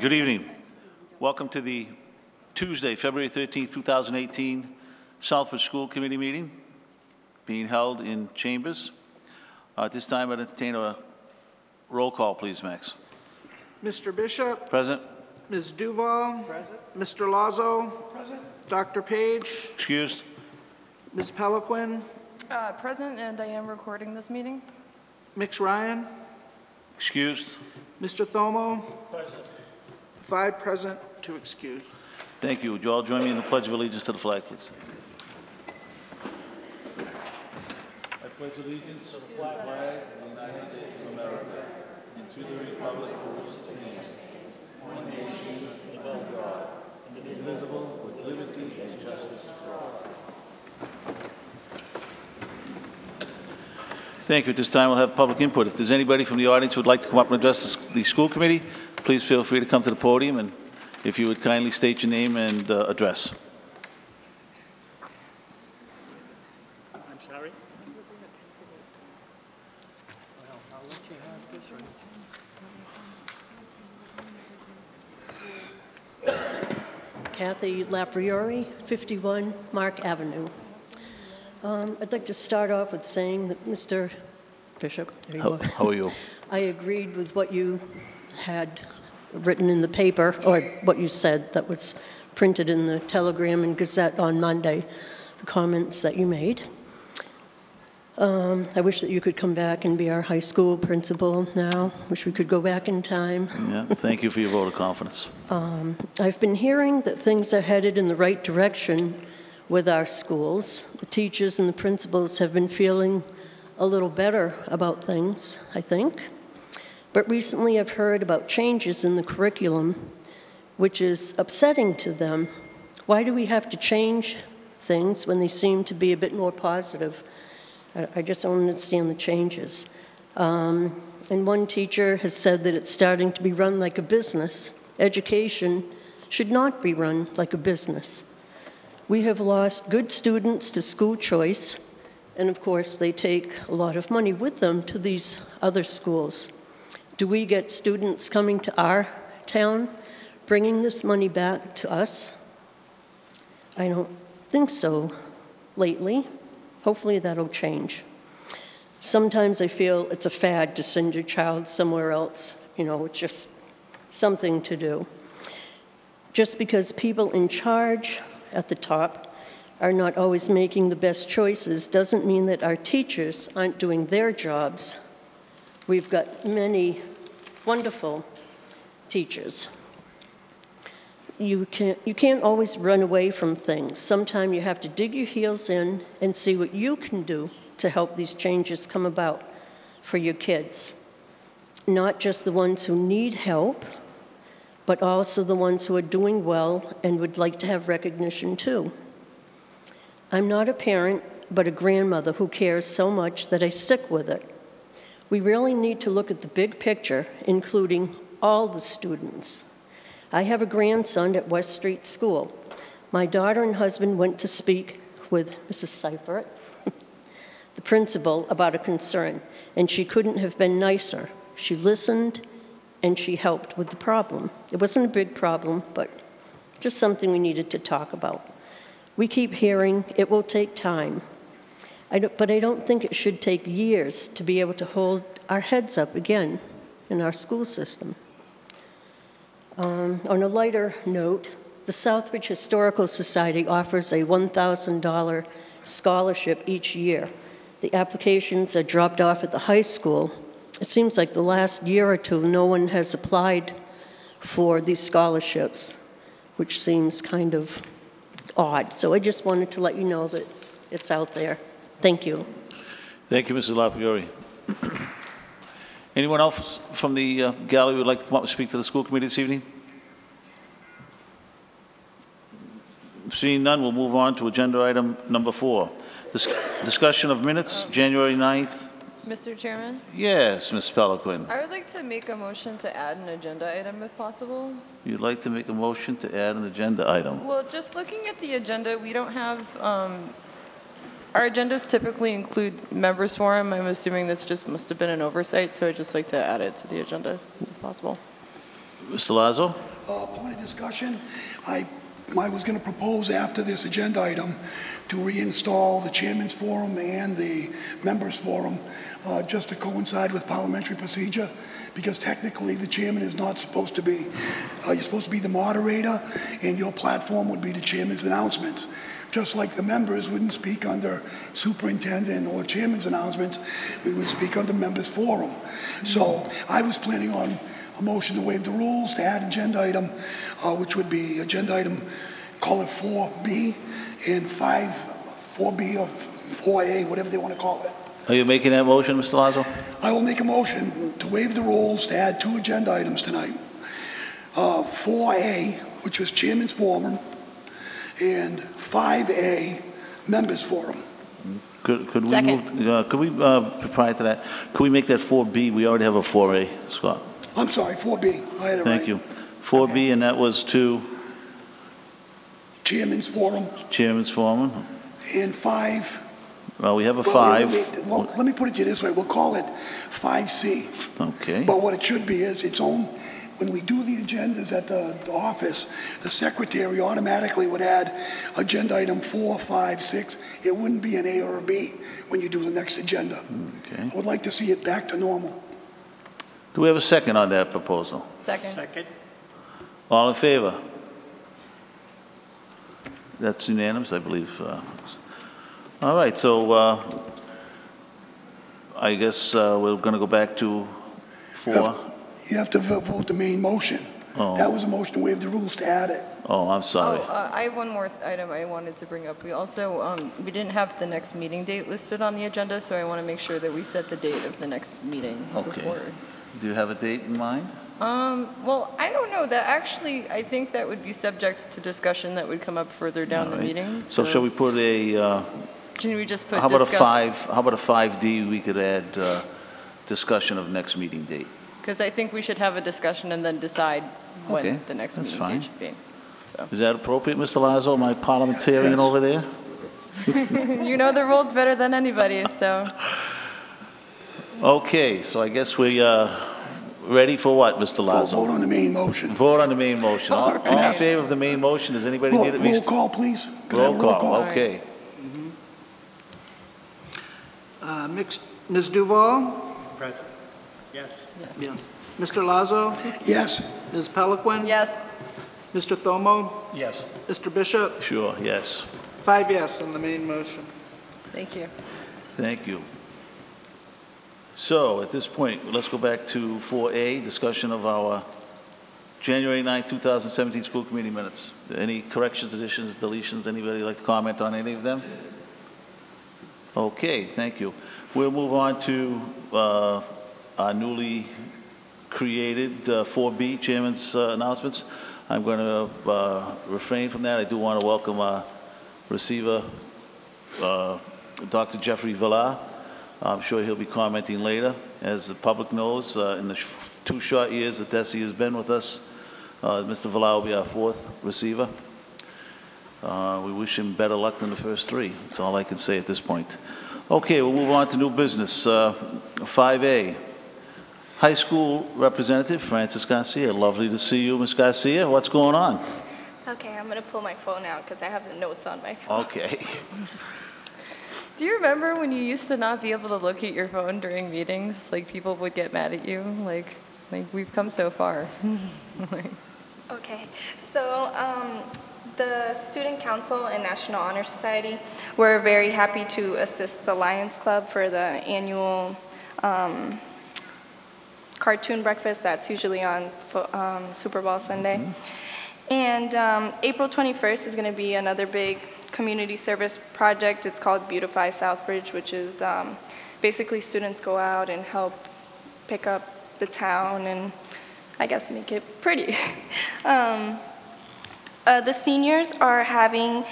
Good evening. Welcome to the Tuesday, February 13th, 2018 Southbridge School Committee meeting being held in chambers. Uh, At this time, I'd entertain a roll call, please, Max. Mr. Bishop, Present? Ms. Duval. Mr. Lazo. Dr. Page, Excused? Ms. Peliquin, Uh, Present, and I am recording this meeting. Mix Ryan, Excused? Mr. Thomo. Five present, two excused. Thank you. Would you all join me in the Pledge of Allegiance to the flag, please? I pledge allegiance to the flag of the United States of America and to the republic for which it stands, one nation, under God, indivisible, with liberty and justice for all. Thank you. At this time, we'll have public input. If there's anybody from the audience who would like to come up and address the the school committee, please feel free to come to the podium, and if you would kindly state your name and uh, address. I'm sorry? Kathy Lapriori, 51 Mark Avenue. Um, I'd like to start off with saying that, Mr. Bishop, there you How are. how are you? I agreed with what you had written in the paper, or what you said that was printed in the Telegram and Gazette on Monday, the comments that you made. Um, I wish that you could come back and be our high school principal now. Wish we could go back in time. Yeah, thank you for your vote of confidence. I've been hearing that things are headed in the right direction with our schools. The teachers and the principals have been feeling a little better about things, I think. But recently I've heard about changes in the curriculum, which is upsetting to them. Why do we have to change things when they seem to be a bit more positive? I just don't understand the changes. Um, And one teacher has said that it's starting to be run like a business. Education should not be run like a business. We have lost good students to school choice, and of course, they take a lot of money with them to these other schools. Do we get students coming to our town, bringing this money back to us? I don't think so lately. Hopefully, that'll change. Sometimes I feel it's a fad to send your child somewhere else. You know, it's just something to do. Just because people in charge at the top are not always making the best choices doesn't mean that our teachers aren't doing their jobs. We've got many wonderful teachers. You can't, you can't always run away from things. Sometimes you have to dig your heels in and see what you can do to help these changes come about for your kids. Not just the ones who need help, but also the ones who are doing well and would like to have recognition too. I'm not a parent, but a grandmother who cares so much that I stick with it. We really need to look at the big picture, including all the students. I have a grandson at West Street School. My daughter and husband went to speak with Mrs. Seifert, the principal, about a concern, and she couldn't have been nicer. She listened and she helped with the problem. It wasn't a big problem, but just something we needed to talk about. We keep hearing it will take time, I but I don't think it should take years to be able to hold our heads up again in our school system. Um, on a lighter note, the Southbridge Historical Society offers a $1,000 scholarship each year. The applications are dropped off at the high school. It seems like the last year or two, no one has applied for these scholarships, which seems kind of odd. So I just wanted to let you know that it's out there. Thank you. Thank you, Mrs. LaPriori. Anyone else from the uh, gallery who would like to come up and speak to the school committee this evening? Seeing none, we'll move on to agenda item number four. Dis- Discussion of minutes, January 9th. Mr. Chairman, Yes, Ms. Peliquin. I would like to make a motion to add an agenda item if possible. You'd like to make a motion to add an agenda item. Well, just looking at the agenda, we don't have, um, our agendas typically include members forum. I'm assuming this just must have been an oversight, so I'd just like to add it to the agenda if possible. Mr. Lazo? Uh, Point of discussion, I, I was going to propose after this agenda item to reinstall the Chairman's Forum and the Members Forum, uh, just to coincide with parliamentary procedure, because technically the chairman is not supposed to be, uh, you're supposed to be the moderator, and your platform would be the chairman's announcements. Just like the members wouldn't speak under superintendent or chairman's announcements, we would speak under members' forum. So I was planning on a motion to waive the rules to add agenda item, uh, which would be agenda item, call it 4B, and 5, 4B or 4A, whatever they want to call it. Are you making that motion, Mr. Lazo? I will make a motion to waive the rules to add two agenda items tonight. Uh, 4A, which is Chairman's Forum, and 5A, Members Forum. Could could we Second. move, uh, could we, uh, prior to that, could we make that 4B? We already have a 4A, Scott. I'm sorry, 4B, I had it right. Thank you. 4B, and that was to Chairman's Forum, Chairman's Foreman. and 5 Well, we have a Well, 5. wait, wait, Well, let me put it to you this way, we'll call it 5C. Okay. But what it should be is its own, when we do the agendas at the the office, the secretary automatically would add agenda item four, five, six. It wouldn't be an A or a B when you do the next agenda. Okay. I would like to see it back to normal. Do we have a second on that proposal? Second. Second. All in favor? That's unanimous, I believe. uh, All right, so uh, I guess uh, we're going to go back to four. You have to vo- vote the main motion. Oh. That was a motion to waive the rules to add it. Oh, I'm Oh, sorry. uh, I have one more th- item I wanted to bring up. We also, um, we didn't have the next meeting date listed on the agenda, so I want to make sure that we set the date of the next meeting Okay. before. Do you have a date in mind? Um, well, I don't know, that actually, I think that would be subject to discussion that would come up further down the All right. meeting. So shall we put a, uh, Can we just put how about a five, how about a 5D, we could add uh, discussion of next meeting date? Because I think we should have a discussion and then decide Okay, when the next that's meeting fine. should be. So, Is that appropriate, Mr. Lazo, my parliamentarian Yes. over there? you know the rules better than anybody, so. Okay, so I guess we, uh, ready for what, Mr. Vote Lazo? vote on the main motion. Vote on the main motion. All all in favor of the main motion, does anybody Roll need at roll call, please. Could I have a Roll call, okay. Uh, mixed- Ms. Duval? Present. Yes. Yes. Mr. Lazo? Yes, Ms. Peliquin? Yes. Mr. Thomo? Yes. Mr. Bishop? Sure, yes. Five yes on the main motion. Thank you. Thank you. So at this point, let's go back to 4A, discussion of our January 9, 2017 school committee minutes. Any corrections, additions, deletions, anybody like to comment on any of them? Okay, thank you. We'll move on to uh, our newly created uh, 4B, Chairman's uh, announcements. I'm going to refrain from that. I do want to welcome our receiver, uh, Dr. Jeffrey Villar. I'm sure he'll be commenting later. As the public knows, uh, in the sh- two short years that DESE has been with us, uh, Mr. Villar will be our fourth receiver. Uh, We wish him better luck than the first three. That's all I can say at this point. Okay, we'll move on to new business. Uh, 5A, High School Representative Francis Garcia. Lovely to see you, Ms. Garcia. What's going on? Okay, I'm gonna pull my phone out because I have the notes on my phone. Okay. Do you remember when you used to not be able to look at your phone during meetings? Like, people would get mad at you? Like, like we've come so far. Okay, so um, the Student Council and National Honor Society, we're very happy to assist the Lions Club for the annual um, cartoon breakfast that's usually on um, Super Bowl Sunday. And um, April 21st is going to be another big community service project. It's called Beautify Southbridge, which is um, basically students go out and help pick up the town and I guess make it pretty. um, uh, the seniors are having,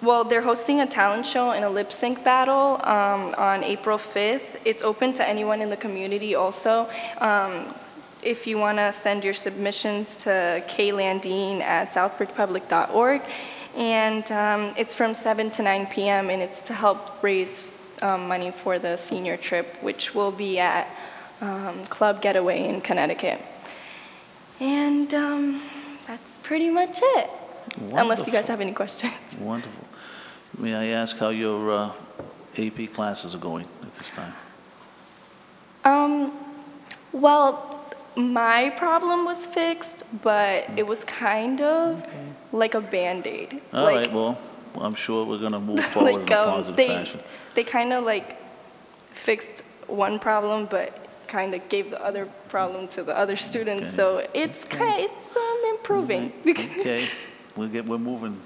well, they're hosting a talent show and a lip sync battle um, on April 5th. It's open to anyone in the community also. Um, if you want to send your submissions to klandine at southbridgepublic.org. And um, it's from 7 to 9 p.m. and it's to help raise um, money for the senior trip, which will be at um, Club Getaway in Connecticut. And um, that's pretty much it. Unless you guys have any questions. Wonderful. May I ask how your uh, AP classes are going at this time? Um, well, my problem was fixed, but it was kind of like a Band-Aid. All like, right, well, I'm sure we're going to move forward in like, a um, positive they, fashion. They kind of like fixed one problem, but kind of gave the other problem to the other students. Okay. So it's kind, it's um, improving. Okay, we'll get, we're moving.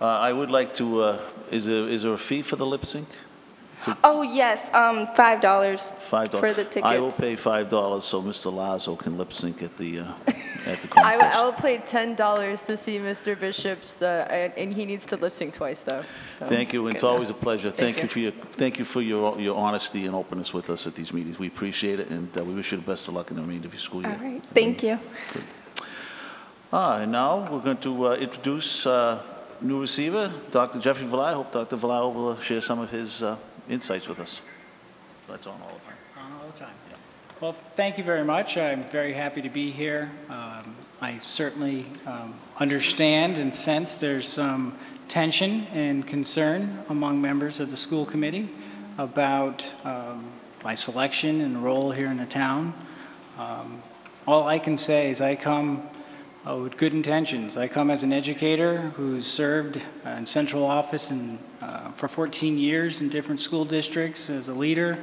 Uh, I would like to, uh, is there, is there a fee for the lip sync? oh yes, um, five dollars Five dollars. for the tickets. I will pay five dollars so Mr. Lazo can lip sync at the, uh, at the I, contest. I will pay ten dollars to see Mr. Bishop's, uh, and, and he needs to lip sync twice though. so- Thank you, it's always a pleasure. Thank you for your, thank you for your, your honesty and openness with us at these meetings. We appreciate it, and uh, we wish you the best of luck in the remainder of your school All year. right, thank you. Ah, and now we're going to uh, introduce uh, new receiver, Dr. Jeffrey Villar. I hope Dr. Villar will share some of his uh, insights with us. That's on all the time. On all the time. Yeah. Well, thank you very much. I'm very happy to be here. Um, I certainly um, understand and sense there's some tension and concern among members of the school committee about um, my selection and role here in the town. Um, All I can say is I come uh, with good intentions. I come as an educator who's served uh, in central office and, uh, for 14 years in different school districts as a leader.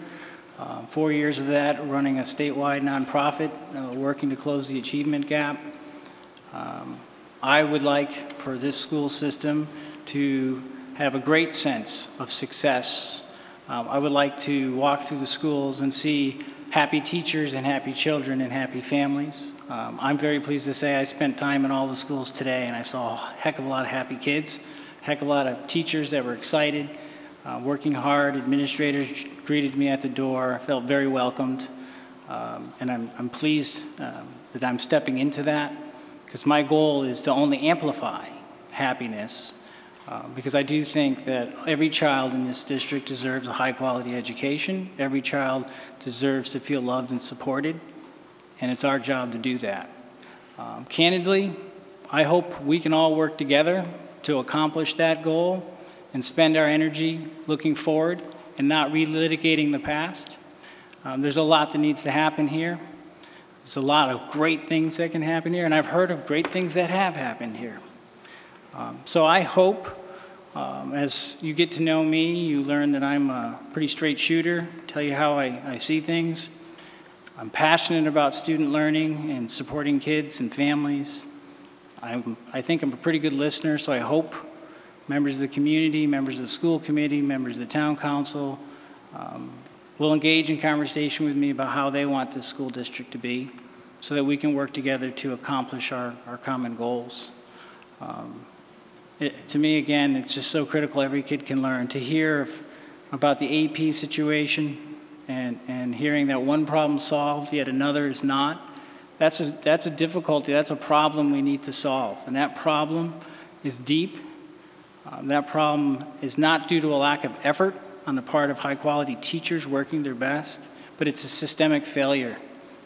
Uh, Four years of that running a statewide nonprofit, uh, working to close the achievement gap. Um, I would like for this school system to have a great sense of success. Um, I would like to walk through the schools and see happy teachers and happy children and happy families. Um, I'm very pleased to say I spent time in all the schools today and I saw a heck of a lot of happy kids, heck of a lot of teachers that were excited, uh, working hard. Administrators greeted me at the door, felt very welcomed. Um, and I'm, I'm pleased um, that I'm stepping into that because my goal is to only amplify happiness uh, because I do think that every child in this district deserves a high quality education. Every child deserves to feel loved and supported, and it's our job to do that. Um, candidly, I hope we can all work together to accomplish that goal and spend our energy looking forward and not relitigating the past. Um, there's a lot that needs to happen here. There's a lot of great things that can happen here, and I've heard of great things that have happened here. Um, so I hope, um, as you get to know me, you learn that I'm a pretty straight shooter, tell you how I, I see things. I'm passionate about student learning and supporting kids and families. I'm, I think I'm a pretty good listener, so I hope members of the community, members of the school committee, members of the town council um, will engage in conversation with me about how they want this school district to be so that we can work together to accomplish our, our common goals. Um, it, to me, again, it's just so critical every kid can learn. To hear of, about the AP situation and, and hearing that one problem solved, yet another is not, that's a, that's a difficulty, that's a problem we need to solve. And that problem is deep. Um, that problem is not due to a lack of effort on the part of high quality teachers working their best, but it's a systemic failure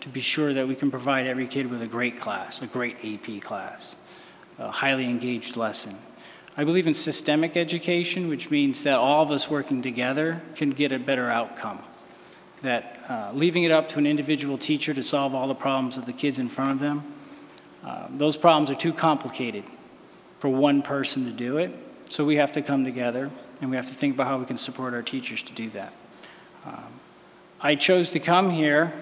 to be sure that we can provide every kid with a great class, a great AP class, a highly engaged lesson. I believe in systemic education, which means that all of us working together can get a better outcome. That uh, leaving it up to an individual teacher to solve all the problems of the kids in front of them, uh, those problems are too complicated for one person to do it. So we have to come together and we have to think about how we can support our teachers to do that. Um, I chose to come here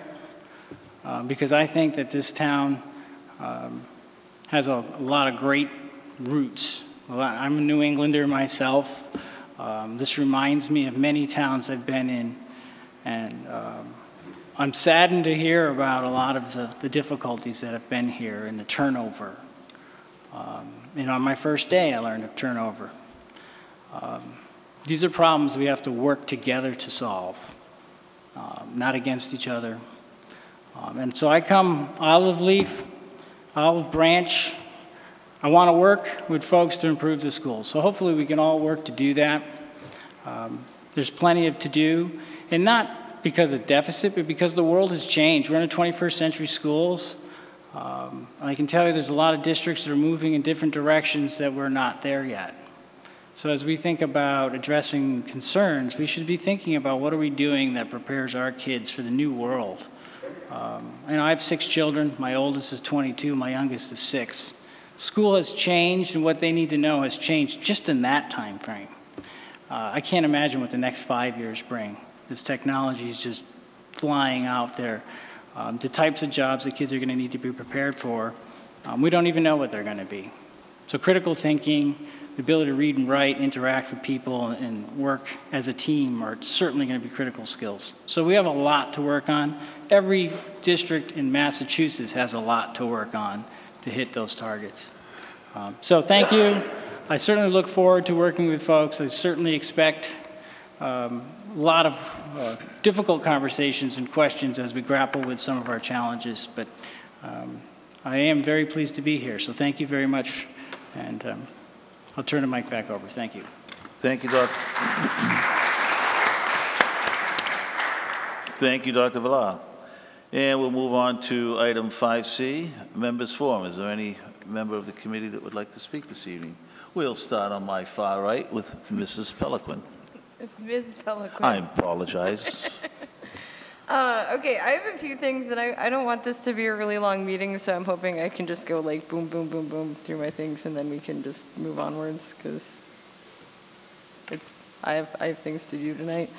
uh, because I think that this town um, has a, a lot of great roots. Well, I'm a New Englander myself. Um, this reminds me of many towns I've been in, and um, I'm saddened to hear about a lot of the, the difficulties that have been here and the turnover. Um, know, on my first day, I learned of turnover. Um, these are problems we have to work together to solve, um, not against each other. Um, and so I come olive leaf, olive branch. I want to work with folks to improve the schools. So hopefully we can all work to do that. Um, there's plenty of to do, and not because of deficit, but because the world has changed. We're in the 21st century schools. Um, I can tell you there's a lot of districts that are moving in different directions that we're not there yet. So as we think about addressing concerns, we should be thinking about what are we doing that prepares our kids for the new world. Um, and I have six children. My oldest is 22. My youngest is six. School has changed, and what they need to know has changed just in that time frame. Uh, I can't imagine what the next five years bring. This technology is just flying out there. Um, the types of jobs that kids are going to need to be prepared for, um, we don't even know what they're going to be. So critical thinking, the ability to read and write, interact with people, and work as a team are certainly going to be critical skills. So we have a lot to work on. Every district in Massachusetts has a lot to work on to hit those targets. Um, so thank you. I certainly look forward to working with folks. I certainly expect um, a lot of uh, difficult conversations and questions as we grapple with some of our challenges. But um, I am very pleased to be here. So thank you very much. And um, I'll turn the mic back over. Thank you. Thank you, Dr. Thank you, Dr. Villar. And we'll move on to item 5C, Members Forum. Is there any member of the committee that would like to speak this evening? We'll start on my far right with Mrs. Peliquin. It's Ms. Peliquin. I apologize. Uh, okay, I have a few things, and I, I don't want this to be a really long meeting, so I'm hoping I can just go like boom, boom, boom, boom through my things, and then we can just move onwards, because it's, I have, I have things to do tonight.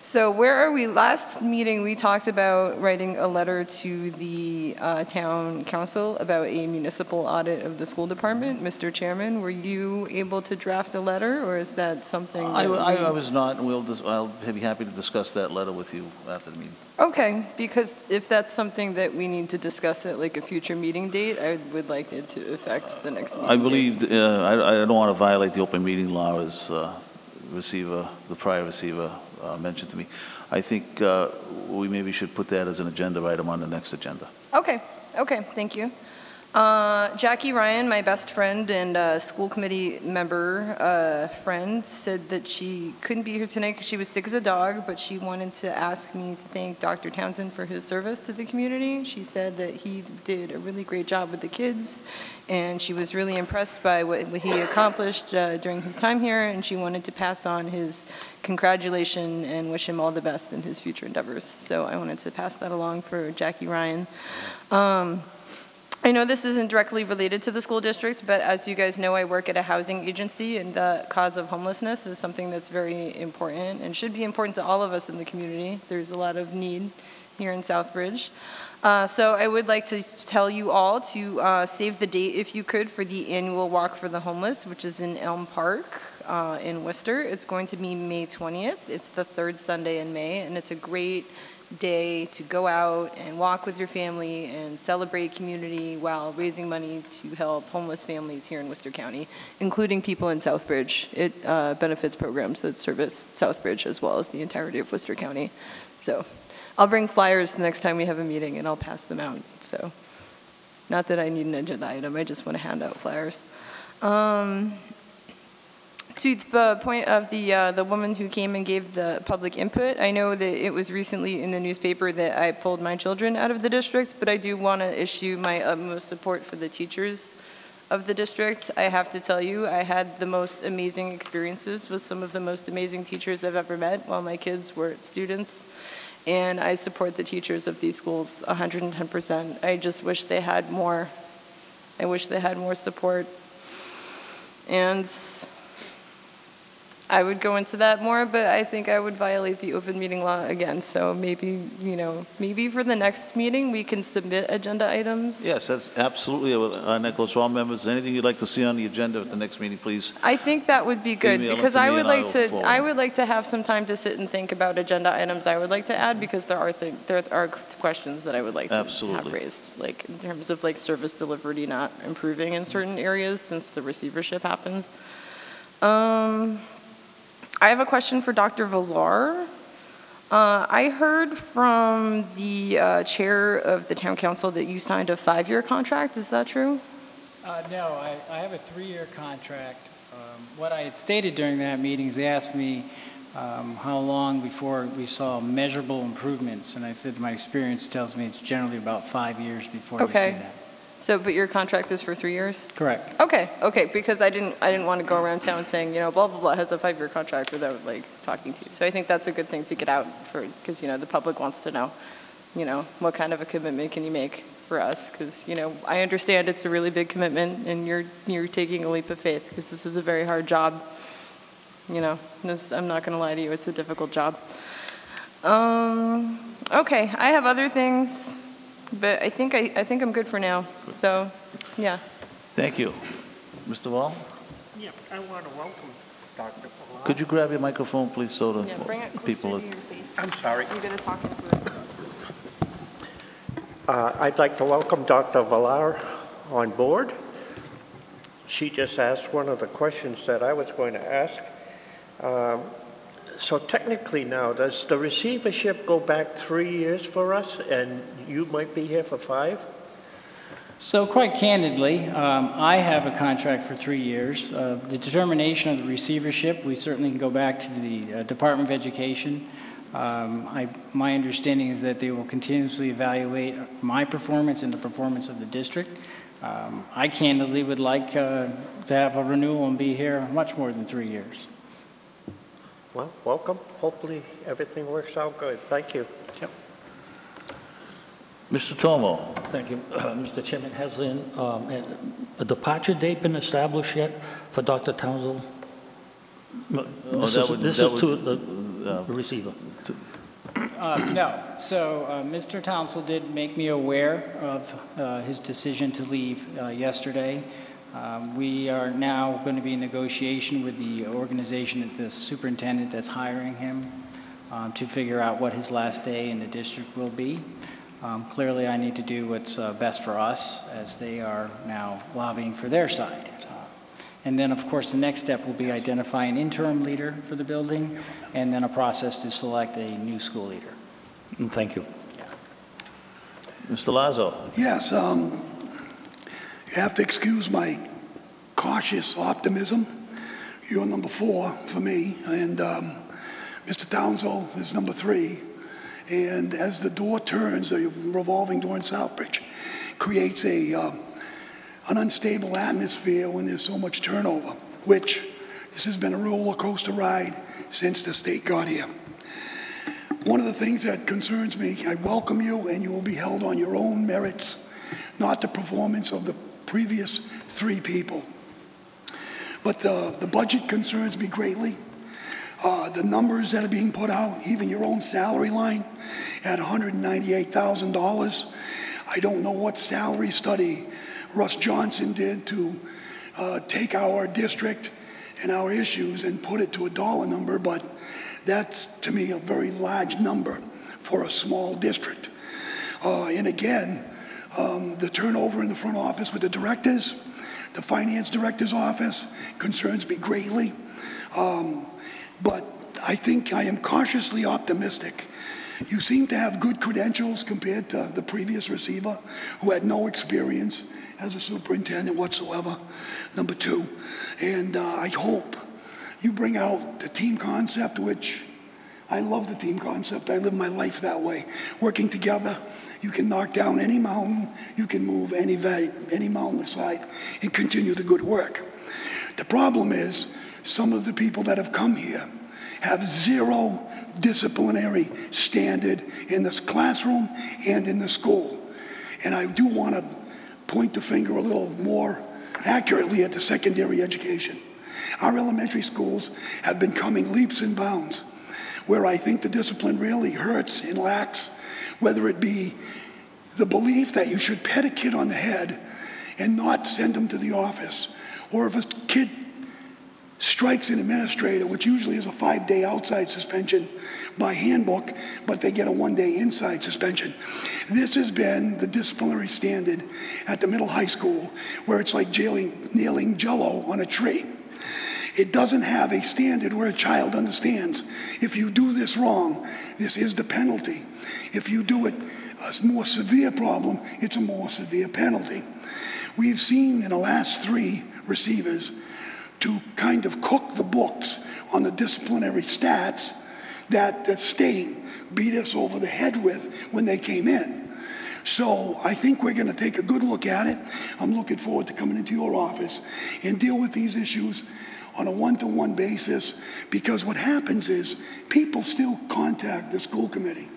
So where are we? Last meeting, we talked about writing a letter to the uh, town council about a municipal audit of the school department. Mr. Chairman, were you able to draft a letter, or is that something? I, that I we- I was not, and we'll, dis- I'll be happy to discuss that letter with you after the meeting. Okay, because if that's something that we need to discuss at like a future meeting date, I would like it to affect the next meeting I believe, uh, I, I don't want to violate the open meeting law as uh, receiver, the prior receiver uh, mentioned to me. I think uh, we maybe should put that as an agenda item on the next agenda. Okay, okay, thank you. Uh, Jackie Ryan, my best friend and uh, school committee member uh, friend, said that she couldn't be here tonight because she was sick as a dog, but she wanted to ask me to thank Dr. Townsend for his service to the community. She said that he did a really great job with the kids, and she was really impressed by what he accomplished uh, during his time here, and she wanted to pass on his congratulation and wish him all the best in his future endeavors. So I wanted to pass that along for Jackie Ryan. Um, I know this isn't directly related to the school district, but as you guys know, I work at a housing agency, and the cause of homelessness is something that's very important and should be important to all of us in the community. There's a lot of need here in Southbridge. Uh, so I would like to tell you all to uh, save the date, if you could, for the annual Walk for the Homeless, which is in Elm Park uh, in Worcester. It's going to be May 20th. It's the third Sunday in May, and it's a great day to go out and walk with your family and celebrate community while raising money to help homeless families here in Worcester County, including people in Southbridge. It uh, benefits programs that service Southbridge as well as the entirety of Worcester County. So I'll bring flyers the next time we have a meeting and I'll pass them out. So not that I need an agenda item, I just want to hand out flyers. Um, to the point of the, uh, the woman who came and gave the public input, I know that it was recently in the newspaper that I pulled my children out of the district, but I do want to issue my utmost support for the teachers of the district. I have to tell you, I had the most amazing experiences with some of the most amazing teachers I've ever met while my kids were students. And I support the teachers of these schools 110%. I just wish they had more. I wish they had more support. And I would go into that more, but I think I would violate the open meeting law again. So maybe, you know, maybe for the next meeting, we can submit agenda items. Yes, that's absolutely, uh, goes to all members. Anything you'd like to see on the agenda at the next meeting, please. I think that would be good, because I would like to, forward I would like to have some time to sit and think about agenda items I would like to add, because there are, there are questions that I would like to have raised, like in terms of like service delivery not improving in certain areas since the receivership happened. Um, I have a question for Dr. Villar. Uh, I heard from the uh, chair of the town council that you signed a five-year contract, is that true? Uh, no, I, I have a three-year contract. Um, What I had stated during that meeting is they asked me um, how long before we saw measurable improvements, and I said my experience tells me it's generally about five years before we see that. So, but your contract is for three years? Correct. Okay, okay, because I didn't, I didn't want to go around town saying, you know, blah, blah, blah, has a five-year contract without, like, talking to you. So I think that's a good thing to get out for, because, you know, the public wants to know, you know, what kind of a commitment can you make for us? Because, you know, I understand it's a really big commitment, and you're, you're taking a leap of faith, because this is a very hard job. You know, this, I'm not going to lie to you, it's a difficult job. Um, okay, I have other things, but I think I, I think I'm good for now. So, yeah. Thank you. Mr. Wall, Yeah, I want to welcome Dr. Villar. could you grab your microphone, please, so the Yeah, bring it people... closer to your face. I'm sorry. You're gonna talk into it. Uh, I'd like to welcome Dr. Villar on board. She just asked one of the questions that I was going to ask. Um, So technically now, does the receivership go back three years for us, and you might be here for five? So quite candidly, um, I have a contract for three years. Uh, The determination of the receivership, we certainly can go back to the uh, Department of Education. Um, I, my understanding is that they will continuously evaluate my performance and the performance of the district. Um, I candidly would like uh, to have a renewal and be here much more than three years. Well, welcome. Hopefully, everything works out good. Thank you. Mr. Tomo, Thank you, Uh, Mr. Chairman. Has an, um, a departure date been established yet for Dr. Townsend? Oh, This that is, would- this that is to the uh, receiver. Uh, No. So uh, Mr. Townsend did make me aware of uh, his decision to leave uh, yesterday. Um, We are now going to be in negotiation with the organization, the superintendent that's hiring him, um, to figure out what his last day in the district will be. Um, Clearly, I need to do what's uh, best for us, as they are now lobbying for their side. Uh, And then, of course, the next step will be identify an interim leader for the building, and then a process to select a new school leader. Thank you. Mr. Lazo. Yes, um, you have to excuse my cautious optimism. You're number four for me, and um, Mr. Townsend is number three. And as the door turns, the revolving door in Southbridge creates a uh, an unstable atmosphere when there's so much turnover, which this has been a roller coaster ride since the state got here. One of the things that concerns me, I welcome you, and you will be held on your own merits, not the performance of the previous three people. But the, the budget concerns me greatly. Uh, the numbers that are being put out, even your own salary line at $198,000. I don't know what salary study Russ Johnson did to uh, take our district and our issues and put it to a dollar number, but that's to me a very large number for a small district. Uh, and again, um, the turnover in the front office with the directors, the finance director's office concerns me greatly. Um, but I think I am cautiously optimistic. You seem to have good credentials compared to the previous receiver, who had no experience as a superintendent whatsoever, number two. And uh, I hope you bring out the team concept, which I love the team concept. I live my life that way. Working together, you can knock down any mountain, you can move any, va- any mountain side, and continue the good work. The problem is, some of the people that have come here have zero disciplinary standard in this classroom and in the school. And I do want to point the finger a little more accurately at the secondary education. Our elementary schools have been coming leaps and bounds where I think the discipline really hurts and lacks, whether it be the belief that you should pet a kid on the head and not send them to the office, or if a kid strikes an administrator, which usually is a five day outside suspension by handbook, but they get a one day inside suspension. This has been the disciplinary standard at the middle high school, where it's like jailing, nailing jello on a tree. It doesn't have a standard where a child understands if you do this wrong, this is the penalty. If you do it a more severe problem, it's a more severe penalty. We've seen in the last three receivers to kind of cook the books on the disciplinary stats that the state beat us over the head with when they came in. So I think we're going to take a good look at it. I'm looking forward to coming into your office and deal with these issues on a one-to-one basis because what happens is people still contact the school committee.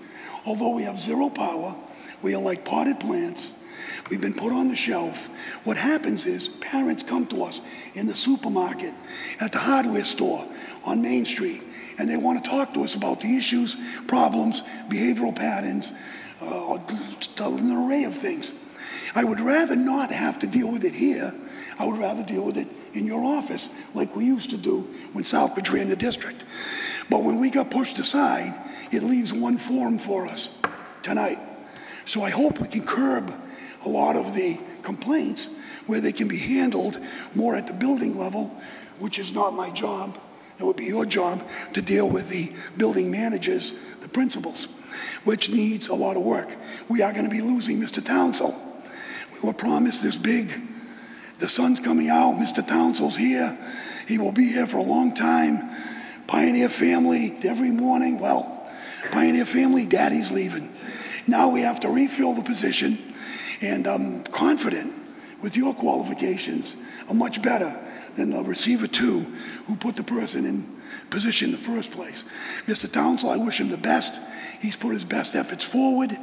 Although we have zero power, we are like potted plants. We've been put on the shelf. What happens is parents come to us in the supermarket, at the hardware store, on Main Street, and they want to talk to us about the issues, problems, behavioral patterns, uh, an array of things. I would rather not have to deal with it here. I would rather deal with it in your office, like we used to do when Southbridge ran the district. But when we got pushed aside, it leaves one forum for us tonight. So I hope we can curb a lot of the complaints where they can be handled more at the building level, which is not my job. It would be your job to deal with the building managers, the principals, which needs a lot of work. We are going to be losing Mr. Townsell. We were promised this big, the sun's coming out, Mr. Townsell's here. He will be here for a long time. Pioneer family every morning. Well, Pioneer family, daddy's leaving. Now we have to refill the position, and I'm confident with your qualifications are much better than the receiver two who put the person in position in the first place. Mr. Townsell, I wish him the best. He's put his best efforts forward.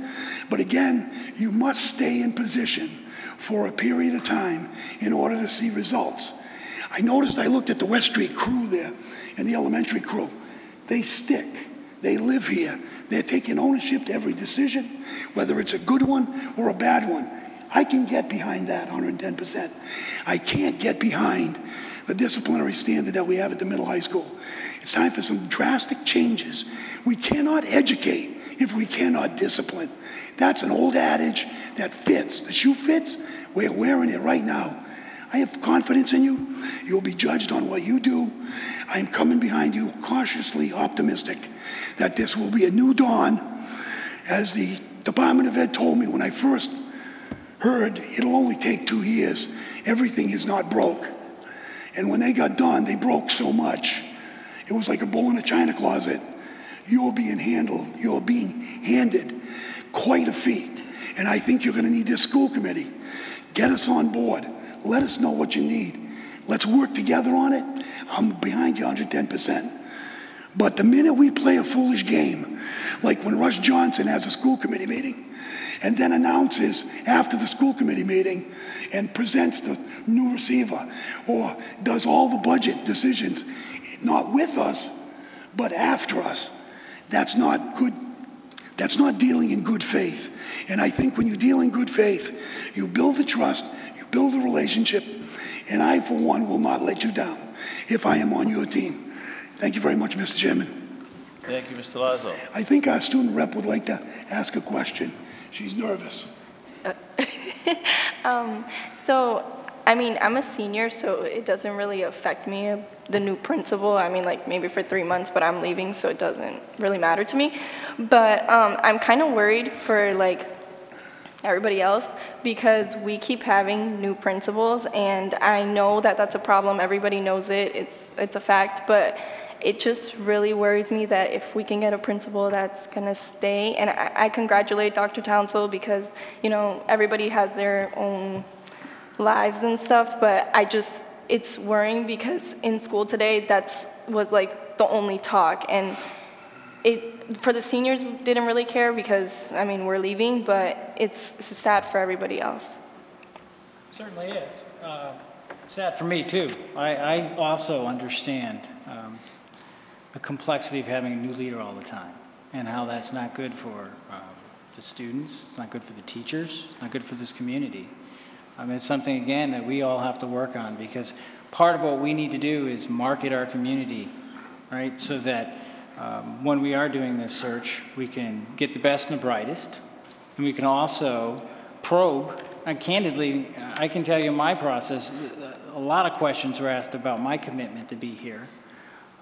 But again, you must stay in position for a period of time in order to see results. I noticed I looked at the West Street crew there and the elementary crew. They stick. They live here. They're taking ownership to every decision, whether it's a good one or a bad one. I can get behind that 110%. I can't get behind the disciplinary standard that we have at the middle high school. It's time for some drastic changes. We cannot educate if we cannot discipline. That's an old adage that fits. The shoe fits. We're wearing it right now. I have confidence in you. You'll be judged on what you do. I am coming behind you cautiously optimistic that this will be a new dawn. As the Department of Ed told me when I first heard it'll only take two years, everything is not broke. And when they got done, they broke so much. It was like a bull in a china closet. You're being handled, you're being handed quite a feat. And I think you're going to need this school committee. Get us on board. Let us know what you need. Let's work together on it. I'm behind you 110%. But the minute we play a foolish game, like when Russ Johnson has a school committee meeting and then announces after the school committee meeting and presents the new receiver or does all the budget decisions, not with us, but after us, that's not good. That's not dealing in good faith. And I think when you deal in good faith, you build the trust, you build the relationship, and I, for one, will not let you down if I am on your team. Thank you very much, Mr. Chairman. Thank you, Mr. Lazo. I think our student rep would like to ask a question. She's nervous. Um, so, I mean, I'm a senior, so it doesn't really affect me, the new principal. I mean, like maybe for three months, but I'm leaving, so it doesn't really matter to me. But um, I'm kind of worried for like everybody else because we keep having new principals, and I know that that's a problem. Everybody knows it. It's it's a fact, but it just really worries me that if we can get a principal that's going to stay, and I, I congratulate Dr. Townsell because, you know, everybody has their own lives and stuff, but I just, it's worrying because in school today, that's was like the only talk, and it, for the seniors, didn't really care because, I mean, we're leaving, but it's, it's sad for everybody else. Certainly is. Uh, Sad for me, too. I, I also understand um, the complexity of having a new leader all the time and how that's not good for um, the students, it's not good for the teachers, it's not good for this community. I mean, it's something, again, that we all have to work on because part of what we need to do is market our community, right? So that um, when we are doing this search, we can get the best and the brightest, and we can also probe. And candidly, I can tell you my process, a lot of questions were asked about my commitment to be here.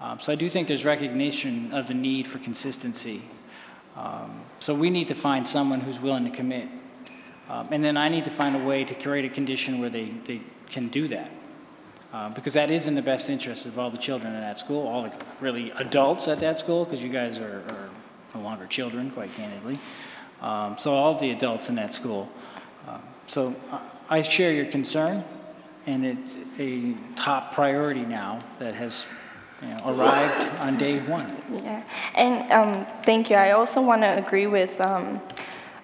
Um, so I do think there's recognition of the need for consistency. Um, so we need to find someone who's willing to commit. Um, and then I need to find a way to create a condition where they, they can do that. Uh, because that is in the best interest of all the children in that school, all the really adults at that school, because you guys are, are no longer children, quite candidly. Um, So all the adults in that school. Um, So I I share your concern, and it's a top priority now that has you know, arrived on day one. Yeah, and um, thank you. I also want to agree with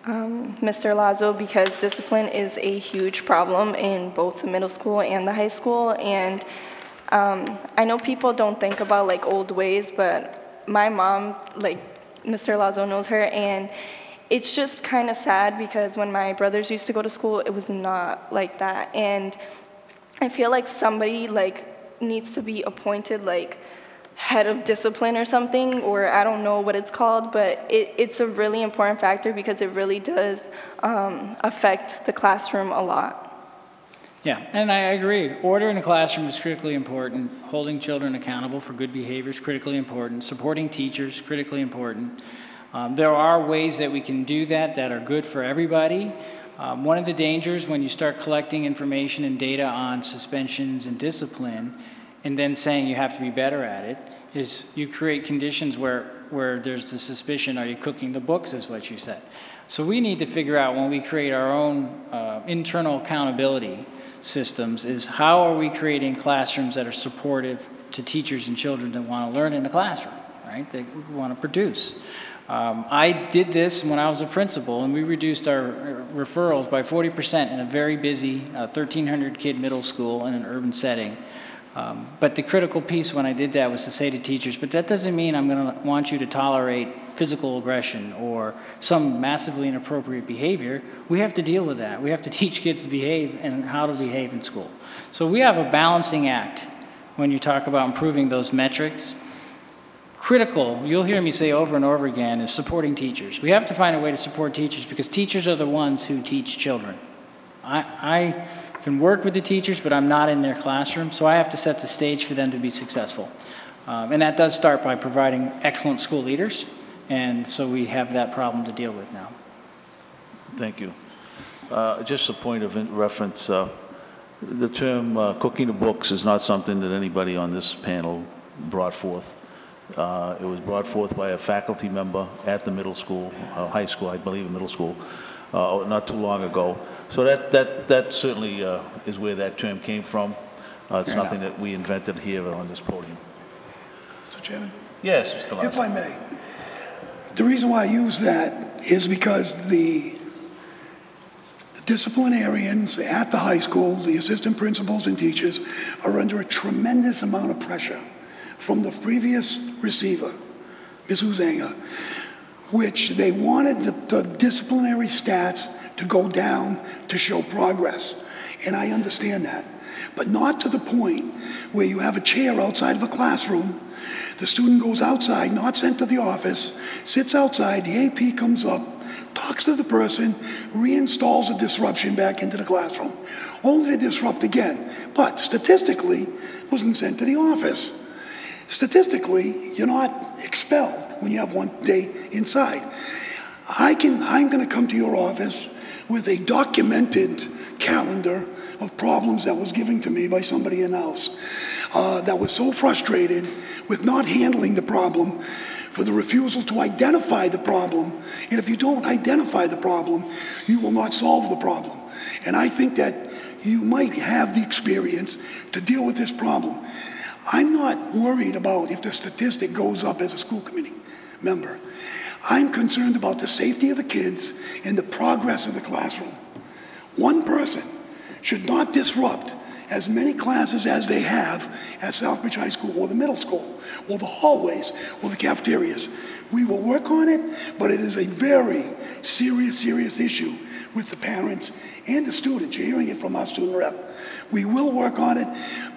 um, Mr. Lazo because discipline is a huge problem in both the middle school and the high school. And um, I know people don't think about like old ways, but my mom, like Mr. Lazo knows her, and it's just kind of sad because when my brothers used to go to school, it was not like that. And I feel like somebody like needs to be appointed like head of discipline or something, or I don't know what it's called, but it, it's a really important factor because it really does um, affect the classroom a lot. Yeah, and I agree. Order in a classroom is critically important. Holding children accountable for good behavior is critically important. Supporting teachers critically important. Um, there are ways that we can do that that are good for everybody. Um, one of the dangers when you start collecting information and data on suspensions and discipline, and then saying you have to be better at it, is you create conditions where where there's the suspicion, are you cooking the books, is what you said. So we need to figure out when we create our own uh, internal accountability systems is how are we creating classrooms that are supportive to teachers and children that want to learn in the classroom, right? They want to produce. Um, I did this when I was a principal, and we reduced our uh, referrals by 40% in a very busy uh, 1,300 kid middle school in an urban setting. Um, but the critical piece when I did that was to say to teachers, but that doesn't mean I'm going to want you to tolerate physical aggression or some massively inappropriate behavior. We have to deal with that. We have to teach kids to behave and how to behave in school. So we have a balancing act when you talk about improving those metrics. Critical, you'll hear me say over and over again, is supporting teachers. We have to find a way to support teachers because teachers are the ones who teach children. I, I can work with the teachers, but I'm not in their classroom, so I have to set the stage for them to be successful. Um, and that does start by providing excellent school leaders, and so we have that problem to deal with now. Thank you. Uh, Just a point of reference, uh, the term uh, "cooking the books" is not something that anybody on this panel brought forth. Uh, It was brought forth by a faculty member at the middle school, uh, high school, I believe, middle school, uh, not too long ago. So that, that, that certainly uh, is where that term came from. Uh, It's Fair nothing that we invented here on this podium. Mr. Chairman? Yes, Mr. If I may, the reason why I use that is because the the disciplinarians at the high school, the assistant principals and teachers, are under a tremendous amount of pressure from the previous receiver, Ms. Huizenga, which they wanted the, the disciplinary stats to go down to show progress. And I understand that. But not to the point where you have a chair outside of a classroom the student goes outside, not sent to the office, sits outside, the AP comes up, talks to the person, reinstalls a disruption back into the classroom, only to disrupt again. But statistically, wasn't sent to the office. Statistically, you're not expelled when you have one day inside. I can, I'm going to come to your office with a documented calendar of problems that was given to me by somebody in house uh, that was so frustrated with not handling the problem for the refusal to identify the problem. And if you don't identify the problem, you will not solve the problem. And I think that you might have the experience to deal with this problem. I'm not worried about if the statistic goes up as a school committee member. I'm concerned about the safety of the kids and the progress of the classroom. One person should not disrupt as many classes as they have at Southbridge High School or the middle school or the hallways or the cafeterias. We will work on it, but it is a very serious, serious issue with the parents and the students. You're hearing it from our student rep. We will work on it,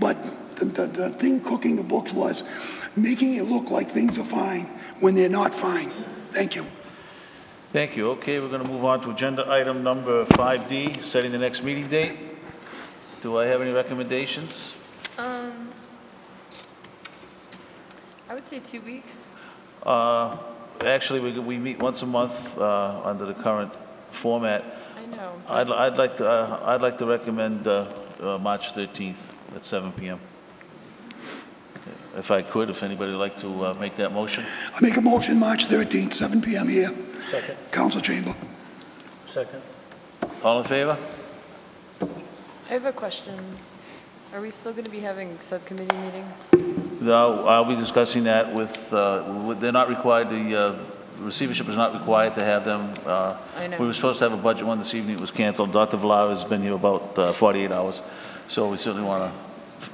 but the, the, the thing cooking the books was making it look like things are fine when they're not fine. Thank you. Thank you. Okay, we're going to move on to agenda item number 5D, setting the next meeting date. Do I have any recommendations? Um, I would say two weeks. Uh, Actually, we we meet once a month uh, under the current format. I know. I'd I'd like to, uh, I'd like to recommend uh, uh, March 13th at 7 PM. If I could, if anybody would like to uh, make that motion. I make a motion March 13th, 7 p.m. here. Second. Council chamber. Second. All in favor? I have a question. Are we still going to be having subcommittee meetings? No, I'll be discussing that with, uh, with- they're not required, the uh, receivership is not required to have them. uh, I know. We were supposed to have a budget one this evening, it was canceled. Dr. Villar has been here about uh, 48 hours, so we certainly want to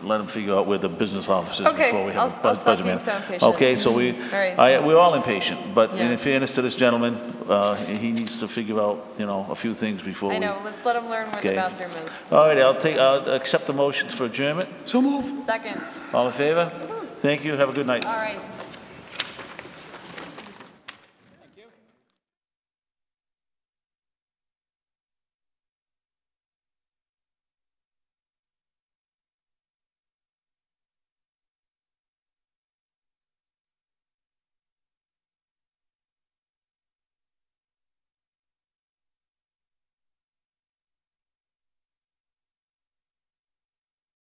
let him figure out where the business office is Okay, before we I'll- have a I'll bu- stop budget being meeting. so impatient. Okay, so we, right. I- we're all impatient, but Yeah. in fairness to this gentleman, uh, he needs to figure out, you know, a few things before we... I know, let's let them learn where the Okay. bathroom is. All right, I'll take, I'll accept the motions for adjournment. So move. Second. All in favor? Thank you, have a good night. All right.